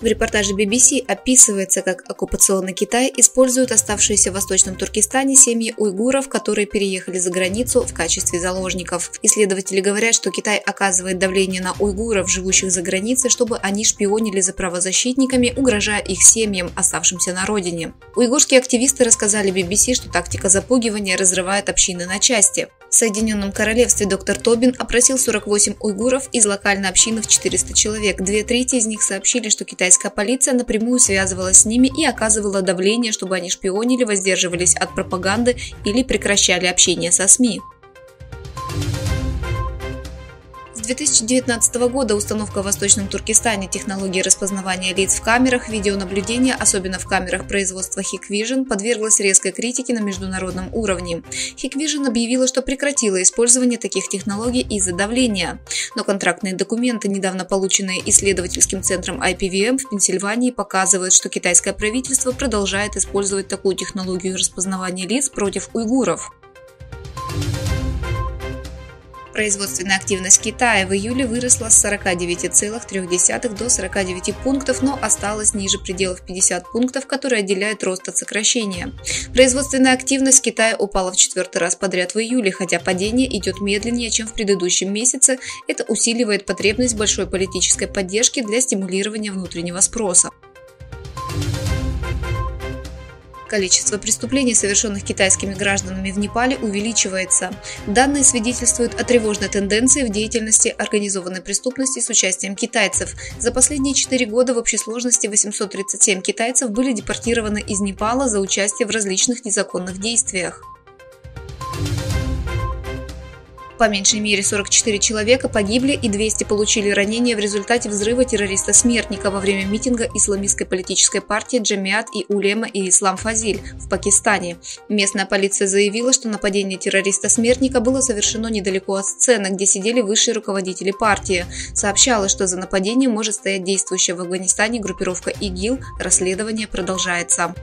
В репортаже BBC описывается, как оккупационный Китай использует оставшиеся в Восточном Туркестане семьи уйгуров, которые переехали за границу в качестве заложников. Исследователи говорят, что Китай оказывает давление на уйгуров, живущих за границей, чтобы они шпионили за правозащитниками, угрожая их семьям, оставшимся на родине. Уйгурские активисты рассказали BBC, что тактика запугивания разрывает общины на части. В Соединенном Королевстве доктор Тобин опросил 48 уйгуров из локальной общины в 400 человек. Две трети из них сообщили, что китайская полиция напрямую связывалась с ними и оказывала давление, чтобы они шпионили, воздерживались от пропаганды или прекращали общение со СМИ. 2019 года установка в Восточном Туркестане технологии распознавания лиц в камерах видеонаблюдения, особенно в камерах производства Hikvision, подверглась резкой критике на международном уровне. Hikvision объявила, что прекратила использование таких технологий из-за давления. Но контрактные документы, недавно полученные исследовательским центром IPVM в Пенсильвании, показывают, что китайское правительство продолжает использовать такую технологию распознавания лиц против уйгуров. Производственная активность Китая в июле выросла с 49,3 до 49 пунктов, но осталась ниже пределов 50 пунктов, которые отделяют рост от сокращения. Производственная активность Китая упала в четвертый раз подряд в июле, хотя падение идет медленнее, чем в предыдущем месяце. Это усиливает потребность большой политической поддержки для стимулирования внутреннего спроса. Количество преступлений, совершенных китайскими гражданами в Непале, увеличивается. Данные свидетельствуют о тревожной тенденции в деятельности организованной преступности с участием китайцев. За последние четыре года в общей сложности 837 китайцев были депортированы из Непала за участие в различных незаконных действиях. По меньшей мере 44 человека погибли и 200 получили ранения в результате взрыва террориста-смертника во время митинга исламистской политической партии Джамиат и Улема и Ислам Фазиль в Пакистане. Местная полиция заявила, что нападение террориста-смертника было совершено недалеко от сцены, где сидели высшие руководители партии. Сообщалось, что за нападением может стоять действующая в Афганистане группировка ИГИЛ. Расследование продолжается.